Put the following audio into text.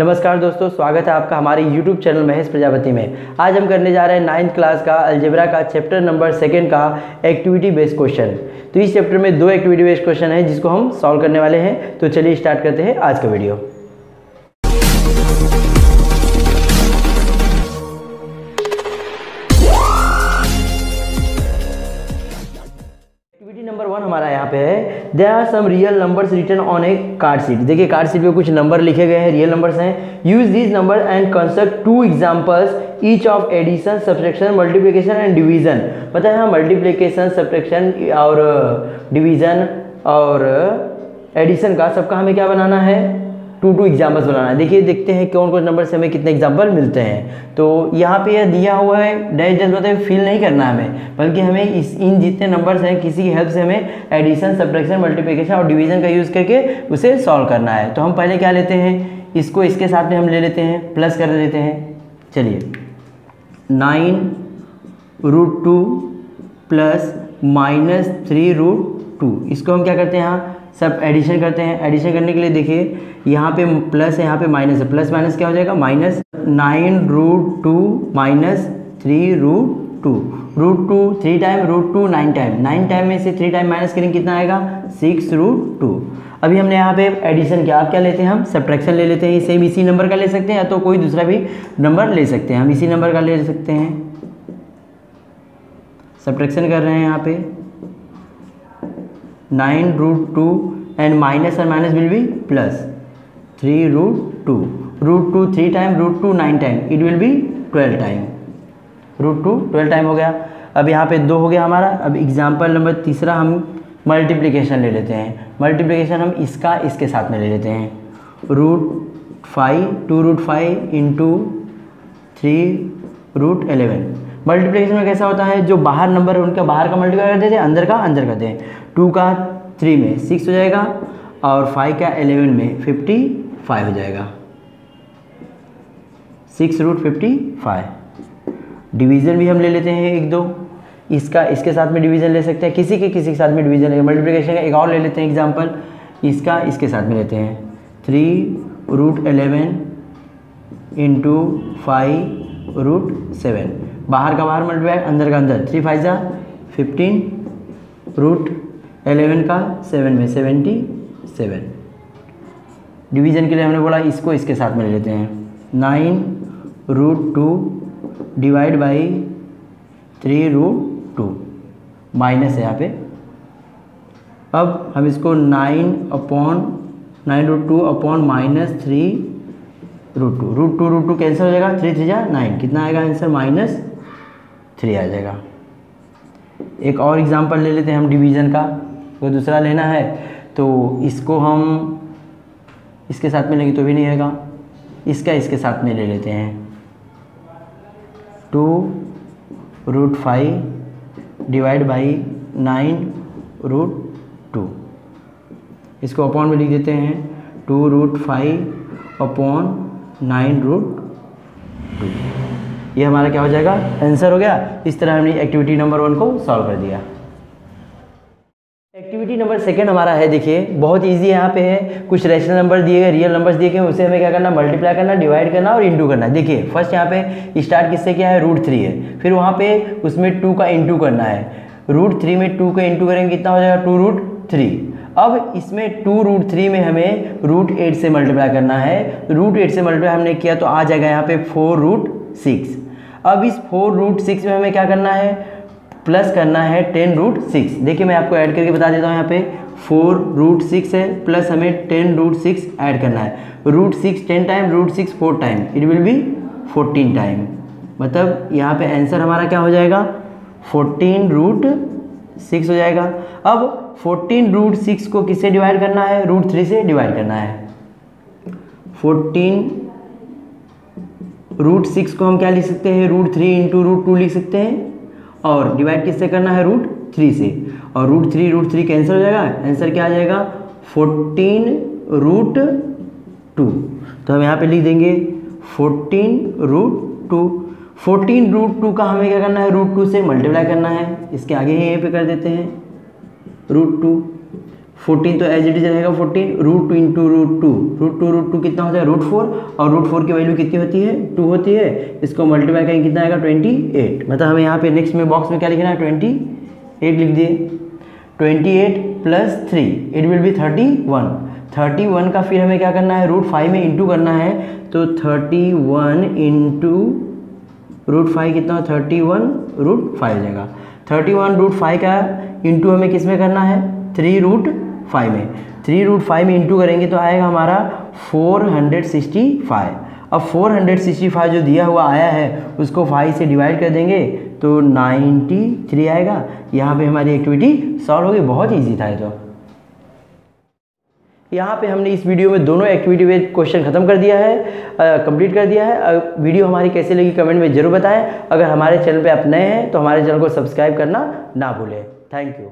नमस्कार दोस्तों, स्वागत है आपका हमारे YouTube चैनल महेश प्रजापति में। आज हम करने जा रहे हैं नाइन्थ क्लास का अल्जेब्रा का चैप्टर नंबर सेकेंड का एक्टिविटी बेस्ड क्वेश्चन तो इस चैप्टर में दो एक्टिविटी बेस्ड क्वेश्चन है जिसको हम सॉल्व करने वाले हैं। तो चलिए स्टार्ट करते हैं आज का वीडियो नंबर वन हमारा यहाँ पे है। There are some real numbers written on a card sheet देखिए कार्ड सीट पे कुछ नंबर लिखे गए हैं रियल नंबर्स हैं। Use this number and construct two examples each of addition subtraction multiplication and division पता है यहाँ मल्टीप्लिकेशन सब्सट्रैक्शन और डिवीज़न और एडिशन का सबका हमें क्या बनाना है? टू टू एग्जाम्पल्स बनाना है। देखिए, देखते हैं कौन कौन नंबर से हमें कितने एग्ज़ाम्पल मिलते हैं। तो यहाँ पे यह दिया हुआ है डैश होता है फिल नहीं करना हमें, बल्कि हमें इस, इन जितने नंबर्स हैं, किसी की हेल्प से हमें एडिशन सब्ट्रैक्शन मल्टीप्लिकेशन और डिवीज़न का यूज़ करके उसे सॉल्व करना है। तो हम पहले क्या लेते हैं? इसको इसके साथ में हम ले लेते हैं प्लस कर लेते हैं। चलिए। Nine root two plus minus three root two इसको हम क्या करते हैं यहाँ? सब एडिशन करते हैं। एडिशन करने के लिए देखिए, यहाँ पे प्लस है यहाँ पे माइनस है। प्लस माइनस क्या हो जाएगा? Minus nine root two minus three root two root two three time root two nine time nine time में से थ्री टाइम माइनस करेंगे, कितना आएगा? सिक्स रूट टू अभी हमने यहाँ पे एडिशन किया, आप क्या लेते हैं हम? सब्ट्रैक्शन ले लेते हैं। सेम इसी नंबर का ले सकते हैं या तो कोई दूसरा भी नंबर ले सकते हैं। हम इसी नंबर का ले सकते हैं। सब्ट्रैक्शन कर रहे हैं यहाँ पे। Nine root two and minus and minus will be plus three root two. Root two three time, root two nine time. It will be twelve time root two twelve time हो गया। अब यहाँ पे दो हो गया हमारा। अब एग्ज़ाम्पल नंबर तीसरा हम मल्टीप्लिकेशन ले लेते हैं। मल्टीप्लिकेशन हम इसका इसके साथ में ले लेते हैं। Root five, two root five into three root eleven multiplication में कैसा होता है? जो बाहर नंबर है, उनका बाहर का मल्टीप्लाई कर देते हैं, अंदर का, अंदर करते हैं। टू का थ्री में सिक्स हो जाएगा और फाइव का एलेवन में फिफ्टी फाइव हो जाएगा। Six root fifty five division भी हम ले लेते हैं एक दो। इसका, इसके साथ में डिवीज़न ले सकते हैं। किसी के किसी के साथ में डिवीज़न ले मल्टीप्लिकेशन का एक और ले लेते हैं एग्ज़ाम्पल इसका, इसके साथ में लेते हैं। Three root eleven into five root seven बाहर का बाहर मल्टीप्लाई अंदर का अंदर। थ्री फाइव जा फिफ्टीन रूट एलेवन का सेवन में सेवेंटी सेवन डिवीज़न के लिए हमने बोला इसको इसके साथ में ले लेते हैं। Nine root two divide by three root two minus है यहाँ पे। अब हम इसको nine upon nine root two upon minus three root two root two root two cancel हो जाएगा। थ्री थ्री जा नाइन कितना आएगा आंसर? माइनस थ्री आ जाएगा। एक और एग्जांपल ले लेते हैं हम डिवीज़न का। कोई दूसरा लेना है तो इसको हम इसके साथ में लेंगे तो भी नहीं आएगा। इसका इसके साथ में ले लेते हैं। Two root five divide by nine root two इसको अपॉन में लिख देते हैं। Two root five upon nine root two ये हमारा क्या हो जाएगा? आंसर हो गया। इस तरह हमने एक्टिविटी नंबर वन को सॉल्व कर दिया। एक्टिविटी नंबर सेकंड हमारा है, देखिए। बहुत इजी यहाँ पे है। कुछ रेशनल नंबर दिए गए रियल नंबर्स दिए गए। उसे हमें क्या करना? मल्टीप्लाई करना डिवाइड करना और इंटू करना। देखिए फ़र्स्ट यहाँ पे स्टार्ट किससे क्या है? रूट थ्री है। फिर वहाँ पे उसमें टू का इंटू करना है। रूट थ्री में टू का इंटू करेंगे, कितना हो जाएगा? टू रूट थ्री अब इसमें टू रूट थ्री में हमें रूट एट से मल्टीप्लाई करना है। रूट एट से मल्टीप्लाई हमने किया तो आ जाएगा यहाँ पे फोर रूट सिक्स अब इस फोर रूट सिक्स में हमें क्या करना है? प्लस करना है टेन रूट सिक्स देखिए मैं आपको ऐड करके बता देता हूँ यहाँ पे फोर रूट सिक्स है प्लस हमें टेन रूट सिक्स ऐड करना है। Root six ten time root six four time it will be fourteen time मतलब यहाँ पे आंसर हमारा क्या हो जाएगा? फोर्टीन रूट सिक्स हो जाएगा। अब फोर्टीन रूट सिक्स को किससे डिवाइड करना है? रूट थ्री से डिवाइड करना है। फोर्टीन रूट सिक्स को हम क्या लिख सकते हैं? Root three into root two लिख सकते हैं। और डिवाइड किससे करना है? रूट थ्री से। और root three root three cancel हो जाएगा? आंसर क्या आ जाएगा? Fourteen root two. तो हम यहाँ पे लिख देंगे fourteen root two. Fourteen root two का हमें क्या करना है? रूट टू से मल्टीप्लाई करना है। इसके आगे ही यहीं पे कर देते हैं। Root two. फोर्टीन तो एज इट इज़ रहेगा fourteen root two into root two root two root two कितना होता है? रूट फोर और रूट फोर की वैल्यू कितनी होती है? टू होती है. इसको मल्टीप्लाई करेंगे, कितना आएगा? ट्वेंटी एट मतलब हमें यहाँ पे नेक्स्ट में बॉक्स में क्या लिखना है? ट्वेंटी एट लिख दिए. Twenty eight plus three it will be thirty one thirty one का फिर हमें क्या करना है? रूट फाइव में इंटू करना है. तो thirty one into root five कितना थर्टी वन रूट फाइव जाएगा. थर्टी वन रूट फाइव का इंटू हमें किसमें करना है? थ्री रूट फाइव में। थ्री रूट फाइव में इंटू करेंगे तो आएगा हमारा फोर हंड्रेड सिक्सटी फाइव अब फोर हंड्रेड सिक्सटी फाइव जो दिया हुआ आया है, उसको फाइव से डिवाइड कर देंगे तो नाइन्टी थ्री आएगा। यहाँ पे हमारी एक्टिविटी सॉल्व होगी बहुत ईजी था ये तो। यहाँ पे हमने इस वीडियो में दोनों एक्टिविटी में क्वेश्चन खत्म कर दिया है कंप्लीट कर दिया है। वीडियो हमारी कैसे लगी कमेंट में ज़रूर बताएँ। अगर हमारे चैनल पे आप नए हैं तो हमारे चैनल को सब्सक्राइब करना ना भूलें। Thank you